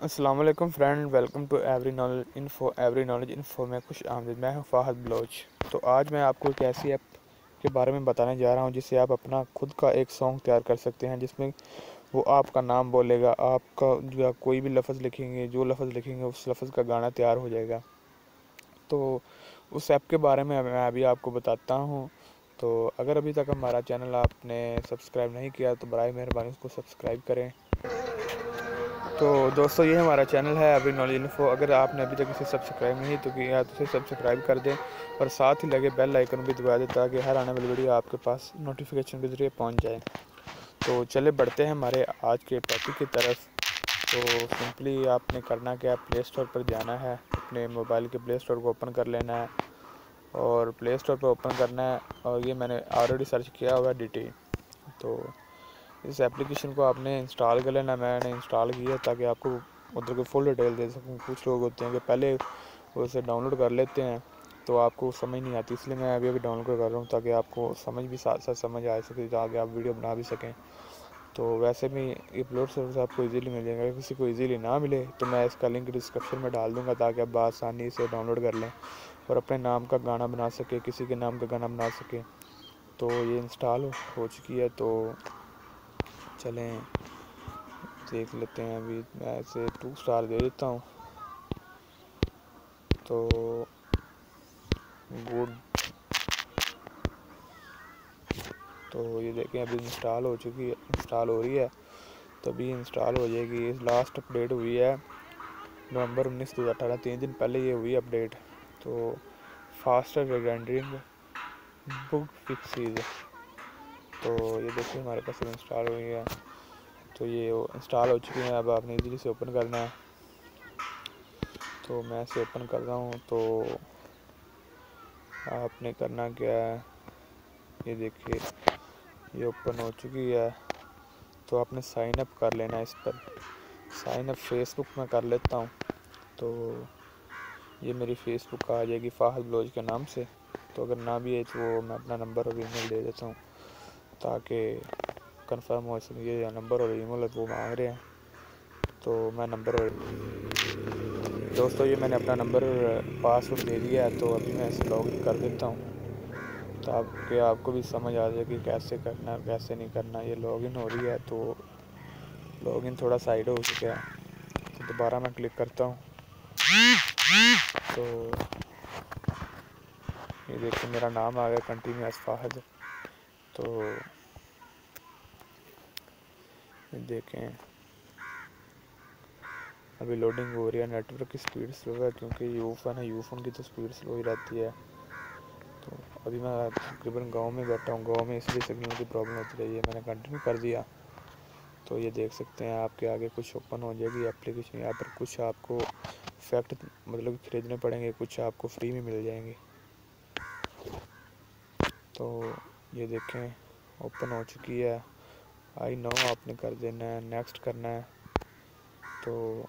السلام علیکم friend, welcome to every knowledge info, every knowledge info میں خوش آمدید۔ میں ہوں فاہد بلوچ۔ تو آج میں آپ کو ایک ایسی ایپ کے بارے میں بتانے جا رہا ہوں جس سے آپ اپنا خود کا ایک سانگ تیار کر سکتے ہیں، جس میں وہ آپ کا نام بولے گا، آپ کا جو کوئی بھی لفظ لکھیں گے، جو لفظ لکھیں گے، اس لفظ کا گانا تیار ہو جائے گا۔ تو اس ایپ کے بارے میں میں ابھی آپ کو بتاتا ہوں۔ تو اگر ابھی تک ہمارا چینل آپ نے سبسکرائب نہیں کیا، تو برائے مہربانی اس کو سبسکرائب کریں۔ تو دوستو، یہ ہمارا چینل ہے ابھی نالج انفو۔ اگر آپ نے ابھی تک اسے سبسکرائب نہیں تو کیا تو اسے سبسکرائب کر دیں اور ساتھ ہی لگے بیل آئیکن بھی دبا دیں تاکہ ہر آنے والی ویڈیو آپ کے پاس نوٹیفیکیشن کے ذریعے پہنچ جائے۔ تو چلے، بڑھتے ہیں ہمارے آج کے ٹاپک کی طرف۔ تو سمپلی آپ نے کرنا کیا پلے اسٹور پر جانا ہے۔ اپنے موبائل کے پلے اسٹور کو اوپن کر لینا ہے۔ اور پلے اسٹور پر اوپن کرنا ہے اور یہ میں نے آلریڈی سرچ کیا ہوا ہے ڈی ٹی تو اس اپلیکیشن کو آپ نے انسٹال کر لینا، میں نے انسٹال کیا تاکہ آپ کو ادھر کو فل ڈیٹیل دے سکوں۔ کچھ لوگ ہوتے ہیں کہ پہلے وہ اسے ڈاؤن لوڈ کر لیتے ہیں تو آپ کو سمجھ نہیں آتی، اس لیے میں ابھی ابھی ڈاؤن لوڈ کر رہا ہوں تاکہ آپ کو سمجھ بھی ساتھ ساتھ سمجھ آ سکے تاکہ آپ ویڈیو بنا بھی سکیں۔ تو ویسے بھی یہ اپلوڈ سروس آپ کو ایزیلی مل جائے گا کسی کو ایزیلی نہ ملے تو میں اس کا لنک ڈسکرپشن میں ڈال دوں گا تاکہ آپ بآسانی سے ڈاؤن لوڈ کر لیں اور اپنے نام کا گانا بنا سکے، کسی کے نام کا گانا بنا سکے۔ تو یہ انسٹال ہو چکی ہے تو چلیں۔ دیکھ لیتے ہیں ابھی میں اسے ٹو سٹار دے دیتا ہوں۔ تو گڈ۔ تو یہ دیکھیں ابھی انسٹال ہو چکی ہے، انسٹال ہو رہی ہے۔ تو ابھی انسٹال ہو جائے گی۔ لاسٹ اپڈیٹ ہوئی ہے۔ نومبر انیس دو ہزار اٹھارہ، تین دن پہلے یہ ہوئی اپڈیٹ تو فاسٹر ریگینڈرنگ بک فکسیز تو یہ دیکھیں جی ہمارے پاس انسٹال ہوئی ہے تو یہ انسٹال ہو چکی ہیں، اب آپ نے ایزیلی سے اوپن کرنا ہے۔ تو میں اسے اوپن کر رہا ہوں۔ تو آپ نے کرنا کیا ہے؟ یہ دیکھیے، یہ اوپن ہو چکی ہے۔ تو آپ نے سائن اپ کر لینا ہے اس پر۔ سائن اپ فیس بک میں کر لیتا ہوں۔ تو یہ میری فیس بک آ جائے گی فاہد بلوج کے نام سے۔ تو اگر نہ بھی ہے تو وہ میں اپنا نمبر اور ای میل دے دیتا ہوں۔ تاکہ کنفرم ہو سکے یہ نمبر اور ای میل وہ مانگ رہے ہیں۔ تو میں نمبر اور دوستو، یہ میں نے اپنا نمبر پاس ورڈ دے دیا ہے، تو ابھی میں اسے لاگ ان کر دیتا ہوں۔ تاکہ آپ کو بھی سمجھ آ جائے کہ کیسے کرنا ہے، کیسے نہیں کرنا، یہ لاگ ان ہو رہی ہے، تو لاگ ان تھوڑا سائڈ ہو چکا ہے۔ تو دوبارہ میں کلک کرتا ہوں۔ تو یہ دیکھیں، میرا نام آ گیا، کنٹینیوس فاہد تو دیکھیں۔ ابھی لوڈنگ ہو رہی ہے نیٹ ورک کی سپیڈ سلو ہے کیونکہ یو فون ہے یو فون کی تو سپیڈ سلو ہی رہتی ہے۔ تو ابھی میں تقریباً گاؤں میں بیٹھا ہوں، گاؤں میں اس لیے سگنل کی پرابلم ہوتی رہی ہے۔ میں نے کنٹینیو کر دیا۔ تو یہ دیکھ سکتے ہیں آپ کے آگے کچھ اوپن ہو جائے گی اپلیکیشن یہاں پر کچھ آپ کو فیکٹ مطلب خریدنے پڑیں گے، کچھ آپ کو فری میں مل جائیں گے۔ تو یہ دیکھیں اوپن ہو چکی ہے۔ آئی نو آپ نے کر دینا ہے نیکسٹ کرنا ہے۔ تو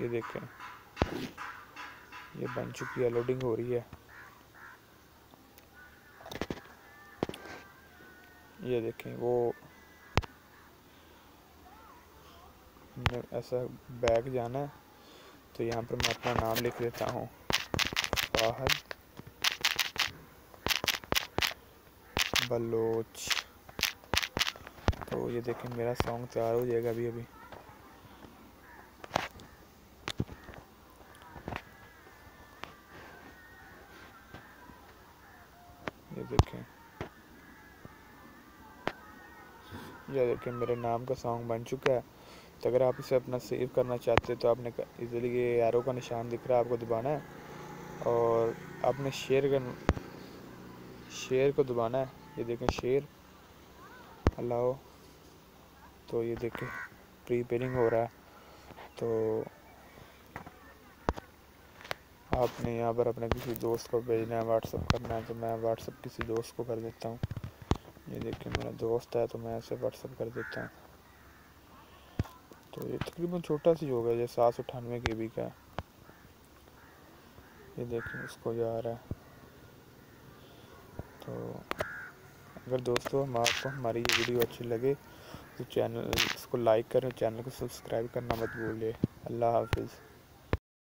یہ دیکھیں، یہ بن چکی ہے لوڈنگ ہو رہی ہے۔ یہ دیکھیں، وہ ایسا بیک جانا ہے۔ تو یہاں پر میں اپنا نام لکھ دیتا ہوں فاہد بلوچ۔ تو یہ دیکھیں میرا سانگ تیار ہو جائے گا ابھی ابھی۔ یہ دیکھیں۔ یہ دیکھیں میرے نام کا سانگ بن چکا ہے۔ تو اگر آپ اسے اپنا سیو کرنا چاہتے تو آپ نے ایزیلی یہ ایرو کا نشان دکھ رہا ہے آپ کو دبانا ہے۔ اور آپ نے شیئر کا شیئر کو دبانا ہے۔ یہ دیکھیں شیئر الاؤ تو یہ دیکھیں پری پیرنگ ہو رہا ہے۔ تو آپ نے یہاں پر اپنے کسی دوست کو بھیجنا ہے واٹس اپ کرنا ہے، تو میں واٹس اپ کسی دوست کو کر دیتا ہوں۔ یہ دیکھیں میرا دوست ہے، تو میں اسے واٹس اپ کر دیتا ہوں۔ تو یہ تقریباً چھوٹا سی ہوگا یہ سات سو اٹھانوے کے بی کا ہے یہ دیکھیں اس کو جا رہا ہے۔ تو اگر دوستو ہم آپ کو ہماری یہ ویڈیو اچھی لگے تو چینل اس کو لائک کریں چینل کو سبسکرائب کرنا مت بھولے اللہ حافظ۔